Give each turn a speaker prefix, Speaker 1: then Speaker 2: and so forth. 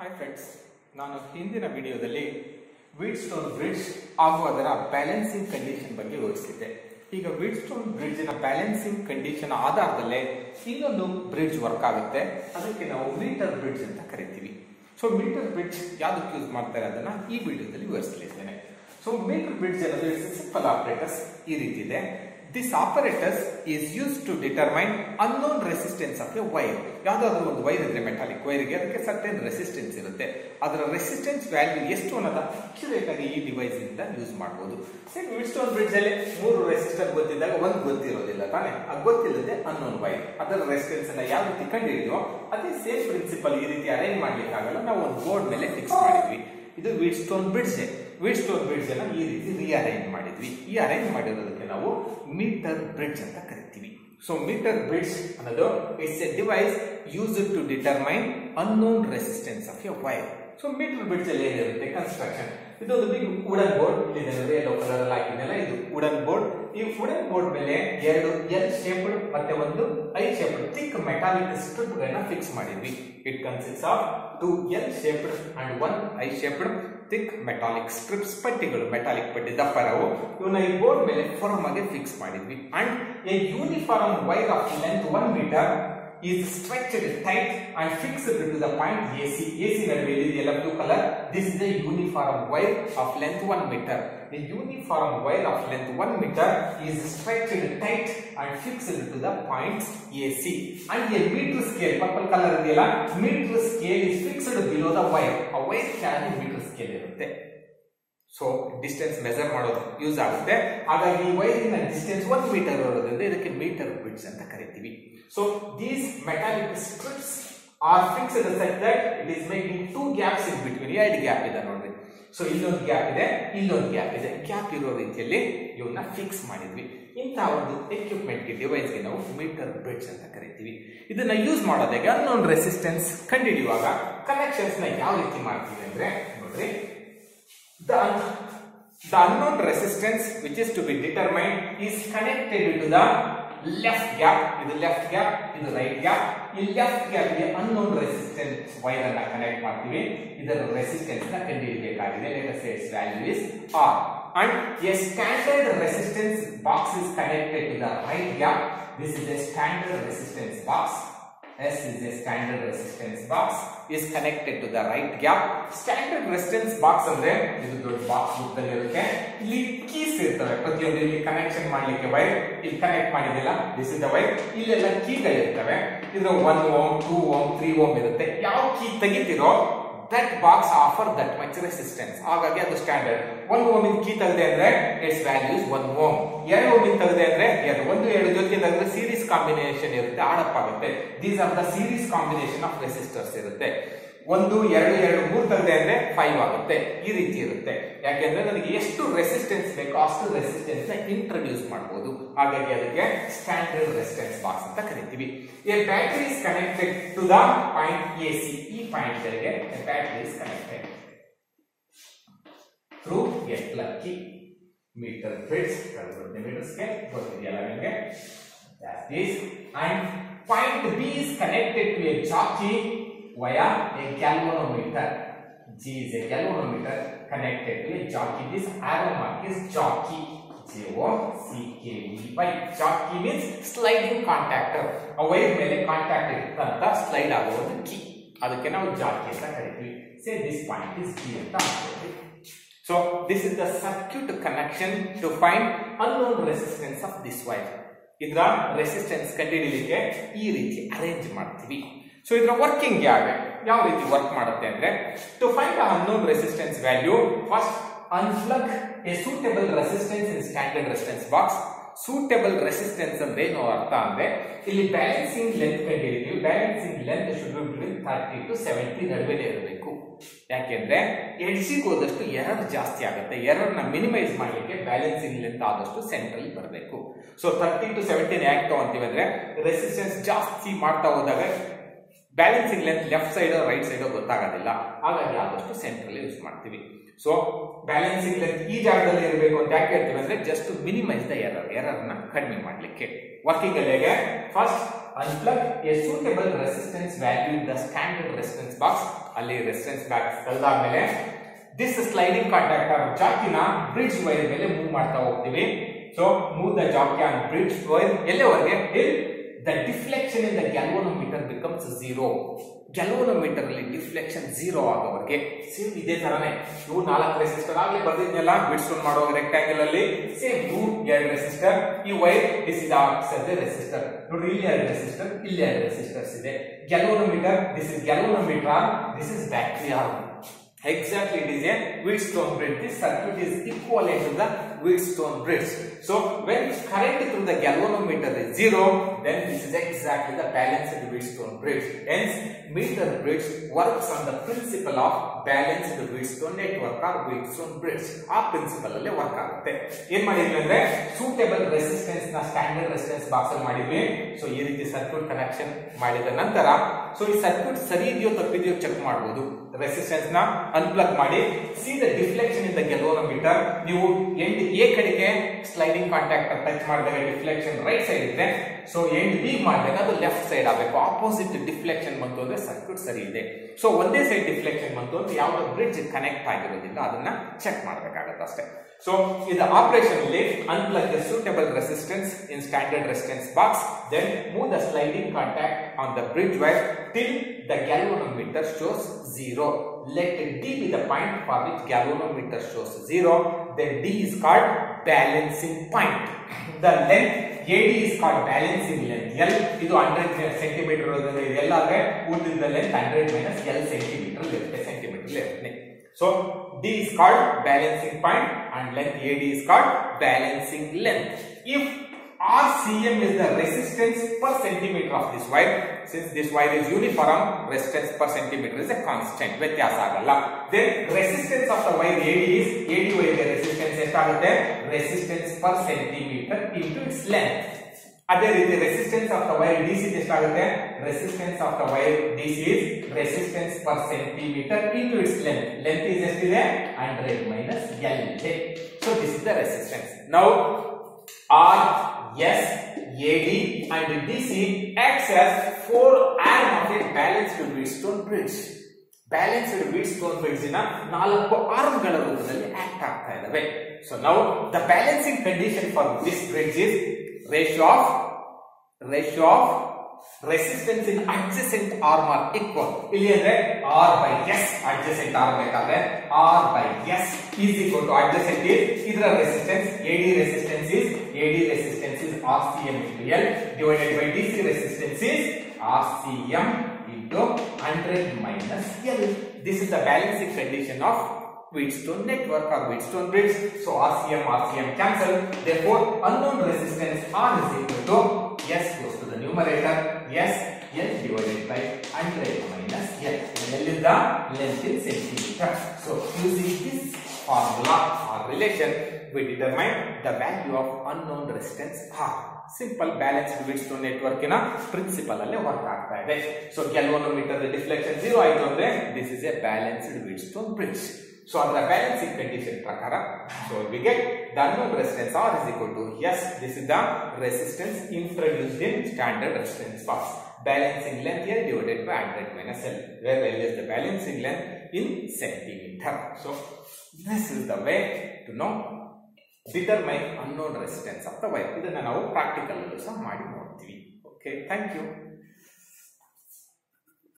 Speaker 1: Hi friends ನಾನು ಹಿಂದಿನ ವಿಡಿಯೋದಲ್ಲಿ ವಿಡ್ ಸ್ಟೋನ್ ಬ್ರಿಡ್ಜ್ ಹಾಗೂ ಅದರ ಬ್ಯಾಲೆನ್ಸಿಂಗ್ ಕಂಡೀಷನ್ ಬಗ್ಗೆ ವಿವರಿಸಿದ್ದೆ ಈಗ ವೀಡ್ ಸ್ಟೋನ್ ಬ್ರಿಡ್ಜಿನ ಬ್ಯಾಲೆನ್ಸಿಂಗ್ ಕಂಡೀಷನ್ ಆಧಾರದಲ್ಲೇ ಇನ್ನೊಂದು ಬ್ರಿಡ್ಜ್ ವರ್ಕ್ ಆಗುತ್ತೆ. ಅದಕ್ಕೆ ನಾವು ಮೀಟರ್ ಬ್ರಿಡ್ಜ್ ಅಂತ ಕರಿತೀವಿ. ಸೊ ಮೀಟರ್ ಬ್ರಿಡ್ಜ್ ಯಾವುದಕ್ಕೆ ಯೂಸ್ ಮಾಡ್ತಾರೆ ಅದನ್ನ ಈ ವಿಡಿಯೋದಲ್ಲಿ ವಿವರಿಸಲಿದ್ದೇನೆ. ಸೊ ಮೀಟರ್ ಬ್ರಿಡ್ಜ್ ಅನ್ನೋದು ಸಿಂಪಲ್ ಆಪರೇಟರ್ಸ್ ಈ ರೀತಿ ಇದೆ this operators is use to determine unknown resistance of a wire ಯಾವುದಾದ್ರೂ ಒಂದು ವೈರ್ ಇದ್ರೆ ಮೆಟಾಲಿಕ್ ವೈರ್ಗೆ ಅದಕ್ಕೆ ಸರ್ಟೆನ್ ರೆಸಿಸ್ಟೆನ್ಸ್ ಇರುತ್ತೆ. ಅದರ ರೆಸಿಸ್ಟೆನ್ಸ್ ವ್ಯಾಲ್ಯೂ ಎಷ್ಟು ಅನ್ನೋದ ಅಕ್ಯುರೇಟ್ ಆಗಿ ಈ ಡಿವೈಸ್ ಇಂದ ಯೂಸ್ ಮಾಡಬಹುದು ವಿಡ್ಸ್ಟೋನ್ ಬ್ರಿಡ್ಜ್ ಅಲ್ಲಿ ಮೂರು ರೆಸಿಸ್ಟರ್ ಗೊತ್ತಿದ್ದಾಗ ಒಂದು ಗೊತ್ತಿರೋದಿಲ್ಲ ತಾನೆ? ಅದು ಗೊತ್ತಿಲ್ಲದೆ ಅನ್ನೋನ್ ವೈರ್ ಅದರ ರೆಸಿಸ್ಟೆನ್ಸ್ ಅನ್ನ ಯಾವ ರೀತಿ ಕಂಡಿಡಿದ್ವೋ ಅದೇ ಸೇಮ್ ಪ್ರಿನ್ಸಿಪಲ್ ಈ ರೀತಿ ಅರೇಂಜ್ ಮಾಡ್ಲಿಕ್ಕೆ ಆಗಲ್ಲ ನಾವು ಒಂದು ಬೋರ್ಡ್ ಮೇಲೆ ಫಿಕ್ಸ್ ಮಾಡಿದ್ವಿ. ಇದು Wheatstone bridge Wheatstone bridge ಅನ್ನ ಈ ರೀತಿ ರಿಅರೇಂಜ್ ಮಾಡಿದ್ವಿ. ಈ ಅರೇಂಜ್ ಮಾಡಿರೋದಕ್ಕೆ ನಾವು ಮೀಟರ್ ಬ್ರಿಡ್ಜ್ ಅಂತ ಕರಿತೀವಿ. ಸೊ ಮೀಟರ್ ಬ್ರಿಡ್ಜ್ ಅನ್ನೋದು it's a device use to determine unknown resistance of a wire so metre bridge ಅಲ್ಲಿ ಏನಿರುತ್ತೆ? ಕನ್ಸ್ಟ್ರಕ್ಷನ್ ಇದೊಂದು ಬಿಗ್ ವುಡನ್ ಬೋರ್ಡ್ ಇದೆ ಎಲ್ಲೋ ಕಲರ್ ಅಲ್ಲಿ ಹಾಕಿದ್ನಲ್ಲ ಇದು ವುಡನ್ ಬೋರ್ಡ್ ಈ ವುಡನ್ ಬೋರ್ಡ್ ಮೇಲೆ ಎರಡು ಎಲ್ ಶೇಪ್ಡ್ ಮತ್ತೆ ಒಂದು I shaped thick metallic strip ಗಳನ್ನ ಫಿಕ್ಸ್ ಮಾಡಿದ್ವಿ. It consist of two L shaped and one I shaped thick metallic strips ಪಟ್ಟಿಗಳು, ಮೆಟಾಲಿಕ್ ಪಟ್ಟಿ ದಪ್ಪರವು ಇವನ್ನ ಈ ಬೋರ್ಡ್ ಮೇಲೆ ಫಾರ್ಮ್ ಆಗಿ ಫಿಕ್ಸ್ ಮಾಡಿದ್ವಿ. And a uniform wire of length one metre is structure tight and fix to the point A C. A C ನಡುವೆ ಇದೆಯಲ್ಲ blue colour this is a uniform wire of length 1 meter. A uniform wire of length 1 meter is stretched tight and fixed to the point AC. And a meter scale, purple color meter scale is fixed below the wire. A wire ಕೆಳಗೆ meter scale ಇರುತ್ತೆ so distance measure ಮಾಡೋದು use ಆಗುತ್ತೆ ಹಾಗಾಗಿ ಈ ವೈರಿನ distance ಒಂದು metre ಇರೋದ್ರಿಂದ ಇದಕ್ಕೆ metre bits ಅಂತ ಕರಿತೀವಿ so these metallic strips are fixed such that it is making two gaps in between ಎರಡು gap ಇದೆ ನೋಡ್ರಿ ಸೊ ಇಲ್ಲೊಂದು ಗ್ಯಾಪ್ ಇದೆ ಇಲ್ಲೊಂದು ಗ್ಯಾಪ್ ಇದೆ. ಗ್ಯಾಪ್ ಇರೋ ರೀತಿಯಲ್ಲಿ ಇವನ್ನ ಫಿಕ್ಸ್ ಮಾಡಿದ್ವಿ. ಇಂತಹ ಒಂದು ಎಕ್ವಿಪ್ಮೆಂಟ್ ಡಿವೈಸ್ಗೆ ನಾವು ಮೀಟರ್ ಬ್ರಿಡ್ಜ್ ಅಂತ ಕರಿತೀವಿ. ಇದನ್ನ ಯೂಸ್ ಮಾಡೋದಾಗ ಅನ್ನೋನ್ ರೆಸಿಸ್ಟೆನ್ಸ್ ಕಂಡುಹಿಡಿಯುವಾಗ ಕನೆಕ್ಷನ್ಸ್ನ ಯಾವ ರೀತಿ ಮಾಡ್ತೀವಿ ಅಂದ್ರೆ, ನೋಡ್ರಿ. The the unknown resistance, which is to be determined, is connected to the left gap ಇದು ಲೆಫ್ಟ್ ಗ್ಯಾಪ್ ಇದು ರೈಟ್ ಗ್ಯಾಪ್ ಈ ಲೆಫ್ಟ್ ಗ್ಯಾಪ್ ಗೆ ಅನ್ನೋನ್ ರೆಸಿಸ್ಟೆನ್ಸ್ ವೈರ್ ಅನ್ನ ಕನೆಕ್ಟ್ ಮಾಡ್ತೀವಿ ಇದರ ರೆಸಿಸ್ಟೆನ್ಸ್ ನ ಕಂಡುಹಿಡಿಯಬೇಕಾಗಿದೆ let us its value is R and a standard resistance box is connected to the right gap this is a standard resistance box S is a standard resistance box, is connected to the right gap. Standard resistance box ಅಂದ್ರೆ ಇದು ದೊಡ್ಡ box ರೂಪದಲ್ಲಿ ಇರುತ್ತೆ. ಇಲ್ಲಿ keys ಇರ್ತವೆ. ಪ್ರತಿಯೊಂದು ಇಲ್ಲಿ connection ಮಾಡಲಿಕ್ಕೆ ವೈರ್ ಇಲ್ಲಿ ಕನೆಕ್ಟ್ ಮಾಡಿದಿಲ್ಲ ದಿಸ್ ಇಸ್ ದ ವೈರ್ ಇಲ್ಲೆಲ್ಲ ಕೀಗಳಿರ್ತವೆ ಇದು one ohm two ohm three ohm ಇರುತ್ತೆ. ಯಾವ key ತೆಗಿತೀರೋ that box offer that much resistance ಹಾಗಾಗಿ ಅದು ಸ್ಟ್ಯಾಂಡರ್ಡ್ ಒಂದು ಓಮಿನ್ ಕೀ ತೆಗೆದೆ ಅಂದ್ರೆ ಇಟ್ಸ್ ವ್ಯಾಲ್ಯೂಸ್ ಒನ್ ಓಮ್ ಎರಡು ಓಮಿನ್ ತೆಗೆದೆ ಅಂದ್ರೆ ಎರಡು. ಒಂದು ಎರಡು ಜೊತೆಗೆ ತೆಗೆದ್ರೆ ಸೀರೀಸ್ ಕಾಂಬಿನೇಷನ್ ಇರುತ್ತೆ ಆಡಪ್ ಆಗುತ್ತೆ these are the series combination of resistors ಇರುತ್ತೆ. ಒಂದು ಎರಡು ಎರಡು ಮೂರು ತೆಗೆದೆ ಅಂದ್ರೆ ಫೈವ್ ಆಗುತ್ತೆ ಈ ರೀತಿ ಇರುತ್ತೆ ಯಾಕೆಂದ್ರೆ ನನಗೆ ಎಷ್ಟು ರೆಸಿಸ್ಟೆನ್ಸ್ ಬೇಕೋ ಅಷ್ಟು ರೆಸಿಸ್ಟೆನ್ಸ್ ನ ಇಂಟ್ರೊಡ್ಯೂಸ್ ಮಾಡಬಹುದು ಹಾಗಾಗಿ ಅದಕ್ಕೆ ಸ್ಟ್ಯಾಂಡರ್ಡ್ ರೆಸಿಸ್ಟೆನ್ಸ್ ಬಾಕ್ಸ್ ಅಂತ ಕರಿತೀವಿ a battery is connected to the point A C ಈ ಪಾಯಿಂಟ್ ಗಳಿಗೆ battery is connected through a plug key meter bridge ಮೀಟರ್ಸ್ಗೆ ಗೊತ್ತಿದೆಯಲ್ಲ ನಿಮಗೆ that is and point B is connected to a jockey via a galvanometer. G is a galvanometer connected to a jockey. This arrow mark is jockey. J O C K E Y. Jockey means sliding contactor. ಆ wire ಮೇಲೆ contact ಇರ್ತಂತ slide ಆಗೋ ಒಂದು key ಅದಕ್ಕೆ ನಾವು jockey ಅಂತ ಕರಿತೀವಿ say this point is key ಅಂತ ಅನ್ಕೊಳ್ತೀವಿ so this is the circuit connection to find unknown resistance of this wire ಇದರ ರೆಸಿಸ್ಟೆನ್ಸ್ ಕಂಡುಹಿಡಿಯಲಿಕ್ಕೆ ಈ ರೀತಿ ಅರೇಂಜ್ ಮಾಡ್ತೀವಿ ಸೊ ಇದರ ವರ್ಕಿಂಗ್ ಯಾಕೆ ಯಾವ ರೀತಿ ವರ್ಕ್ ಮಾಡುತ್ತೆ ಅಂದ್ರೆ to find unknown resistance value first unplug a suitable resistance in standard resistance box suitable resistance ಅಂದ್ರೆ ಏನು ಅರ್ಥ ಅಂದ್ರೆ ಇಲ್ಲಿ balancing length ಕಂಡಿರ್ತೀವಿ balancing length should be between thirty to seventy ನಡುವೆ ಇರಬೇಕು. ಯಾಕೆಂದ್ರೆ ಎಡ್ಸಿಗೆ ಹೋದಷ್ಟು ಎರರ್ ಜಾಸ್ತಿ ಆಗುತ್ತೆ. ಎರರ್ನ ಮಿನಿಮೈಸ್ ಮಾಡಲಿಕ್ಕೆ ಬ್ಯಾಲೆನ್ಸಿಂಗ್ ಲೆಂತ್ ಆದಷ್ಟು ಸೆಂಟ್ರಲ್ ಬರಬೇಕು. ಸೊ ಥರ್ಟಿ ಟು ಸೆವೆಂಟೀನ್ ಯಾಕೆ ತಗೊಂತೀವಿ ಅಂದ್ರೆ ರೆಸಿಸ್ಟೆನ್ಸ್ ಜಾಸ್ತಿ ಮಾಡ್ತಾ ಹೋದಾಗ balancing length left side right side ಗೊತ್ತಾಗೋದಿಲ್ಲ. ಹಾಗಾಗಿ ಆದಷ್ಟು ಸೆಂಟ್ರಲ್ಲಿ ಯೂಸ್ ಮಾಡ್ತೀವಿ. ಸೊ ಬ್ಯಾಲೆನ್ಸಿಂಗ್ ಲೆಂತ್ ಈ ಜಾಗದಲ್ಲಿ ಇರಬೇಕು ಅಂತ ಯಾಕೆ ಹೇಳ್ತೀವಿ ಅಂದ್ರೆ ಜಸ್ಟ್ ಮಿನಿಮೈಸ್ ದ ಎರರ್ ಎರರ್ನ ಕಡಿಮೆ ಮಾಡಲಿಕ್ಕೆ. ವರ್ಕಿಂಗ್ ಹೇಗೆ? First unplug a suitable resistance value in the standard resistance box ಅಲ್ಲಿ ರೆಸಿಸ್ಟೆನ್ಸ್ ಬಾಕ್ಸ್ ಕಳೆದಾದ್ಮೇಲೆ ದಿಸ್ ಸ್ಲೈಡಿಂಗ್ ಕಾಂಟ್ಯಾಕ್ಟ್ ಆಗ ಜಾಕಿನ ಬ್ರಿಡ್ಜ್ ವೈರ್ ಮೇಲೆ ಮೂವ್ ಮಾಡ್ತಾ ಹೋಗ್ತೀವಿ. So move the jockey on bridge wire ಎಲ್ಲಿವರೆಗೆ? The deflection in the galvanometer becomes zero galvanometer ಅಲ್ಲಿ deflection zero ಆಗೋವರೆಗೆ ಸೇಮ್ ಇದೇ ತರನೇ ಇವು ನಾಲ್ಕು ರೆಸಿಸ್ಟರ್ ಆಗ್ಲೇ ಬರ್ದಿದ್ನೆಲ್ಲ ಬಿಡ್ಸ್ಟೋನ್ ಮಾಡೋ ರೆಕ್ಟಾಂಗಲ್ ಅಲ್ಲಿ ಸೇಮ್ ಇವು ಎರಡು ರೆಸಿಸ್ಟರ್ ಈ ವೈರ್ ದಿಸ್ ಇಸ್ ಆಕ್ಸರ್ ರೆಸಿಸ್ಟರ್ ನೋಡ್ರಿ ಇಲ್ಲಿ ಎರಡು ರೆಸಿಸ್ಟರ್ ಇಲ್ಲಿ ಎರಡು ರೆಸಿಸ್ಟರ್ಸ್ ಇದೆ. Galvanometer this is galvanometer this is battery arm Exactly, it is a Wheatstone bridge. This circuit is equivalent to the Wheatstone bridge. So, when current through the galvanometer is zero, then this is exactly the balanced Wheatstone bridge. Hence, meter bridge works on the principle of balanced ವಿಡ್ಸ್ network or Wheatstone bridge. ಆ principle ಅಲ್ಲಿ work ಆಗುತ್ತೆ. ಏನ್ ಮಾಡಿದ್ವಿ ಅಂದ್ರೆ suitable ರೆಸಿಸ್ಟೆನ್ಸ್ನ standard resistance box ಅಲ್ಲಿ ಮಾಡಿದ್ವಿ. ಸೊ ಈ ರೀತಿ ಸರ್ಕ್ಯೂಟ್ ಕನೆಕ್ಷನ್ ಮಾಡಿದ ನಂತರ ಸೊ ಈ ಸರ್ಕ್ಯೂಟ್ ಸರಿ ಇದೆಯೋ ತಪ್ಪಿದೆಯೋ ಚೆಕ್ ಮಾಡಬಹುದು ರೆಸಿಸ್ಟೆನ್ಸ್ನ ಅನ್ಪ್ಲಗ್ ಮಾಡಿ ಸೀದ ಡಿಫ್ಲೆಕ್ಷನ್ ಇಂದ ದ ಗೆಲೋನೋಮೀಟರ್ ನೀವು ಎಂಡ್ ಎ ಕಡೆಗೆ ಸ್ಲೈಡಿಂಗ್ ಕಾಂಟ್ಯಾಕ್ಟ್ ಟಚ್ ಮಾಡಿದಾಗ ಡಿಫ್ಲೆಕ್ಷನ್ ರೈಟ್ ಸೈಡ್ ಇದೆ ಸೊ ಎಂಡ್ ಬಿ ಮಾಡಿದಾಗ ಅದು ಲೆಫ್ಟ್ ಸೈಡ್ ಆಗಬೇಕು. ಆಪೋಸಿಟ್ ಡಿಫ್ಲೆಕ್ಷನ್ ಬಂತು ಅಂದ್ರೆ ಸರ್ಕ್ಯೂಟ್ ಸರಿ ಇದೆ. ಸೊ ಒಂದೇ ಸೈಡ್ ಡಿಫ್ಲೆಕ್ಷನ್ ಬಂತು ಅಂದ್ರೆ ಯಾವ ಬ್ರಿಡ್ಜ್ ಕನೆಕ್ಟ್ ಆಗಿರೋದಿಲ್ಲ ಅದನ್ನ ಚೆಕ್ ಮಾಡಬೇಕಾಗತ್ತೆ ಅಷ್ಟೇ ಸೊ ಇದು ಆಪರೇಷನ್ ಅಲ್ಲಿ unplug the suitable resistance in standard resistance box then move the sliding contact on the bridge wire till the galvanometer shows zero. Let D be the point for which galvanometer shows zero. Then D is called balancing point. The length AD is called balancing length. L ಇದು 100 centimetre ಇರೋದ್ರಿಂದ L ಆದ್ರೆ ಉಳಿದಿದ್ದ length 100 minus L centimetre ಇರುತ್ತೆ centimetre ಇರುತ್ತೆ So D is called balancing point and length AD is called balancing length. If RCM is the resistance per centimeter of this wire. Since this wire is uniform, resistance per centimeter is a constant. ವ್ಯತ್ಯಾಸ ಆಗಲ್ಲ. Then resistance of the wire AD is AD wire ಗೆ resistance ಎಷ್ಟಾಗುತ್ತೆ? Resistance per centimeter into its length. ಅದೇ ರೀತಿ resistance of the wire DC ಎಷ್ಟಾಗುತ್ತೆ resistance of the wire DC is resistance per centimetre into its length length is ಎಷ್ಟಿದೆ hundred minus L ಇದೆ so this is the resistance now R S AD and DC acts as four arm of a balanced Wheatstone bridge balanced Wheatstone bridge ನ ನಾಲ್ಕು ಆರ್ಮ್ಗಳ ರೂಪದಲ್ಲಿ act ಆಗ್ತಾ ಇದಾವೆ so now the balancing condition for this bridge is ratio of ratio of resistance in adjacent arm are equal ಇಲ್ಲಿ ಅಂದ್ರೆ r by s adjacent arm ಬೇಕಾದ್ರೆ r by s is equal to adjacent is ಇದರ resistance ad resistance is ad resistance rcm into l divided by dc resistance is rcm into 100 minus l this is the balancing condition of Wheatstone network or Wheatstone bridge. So RCM, RCM cancel. Therefore, unknown resistance R is equal to S goes to the numerator. S L divided by 100 minus L. L is the length in centimeter. So using this formula or relation, we determine the value of unknown resistance R. Simple balanced Wheatstone network ನ principal ಅಲ್ಲಿ work ಆಗ್ತಾ ಇದೆ so ಕೆಲವೊಂದು deflection zero ಆಯ್ತು ಅಂದ್ರೆ this is a balanced Wheatstone bridge so ಅದರ balancing condition ಪ್ರಕಾರ so we get the unknown resistance R is equal to S this is the resistance introduced in standard resistance box balancing length here divided by 100 minus L where L is the balancing length in centimeter so this is the way to know determine unknown resistance of the wire ಇದನ್ನ ನಾವು practical ಅಲ್ಲೂ ಸಹ ಮಾಡಿ ನೋಡ್ತೀವಿ okay thank you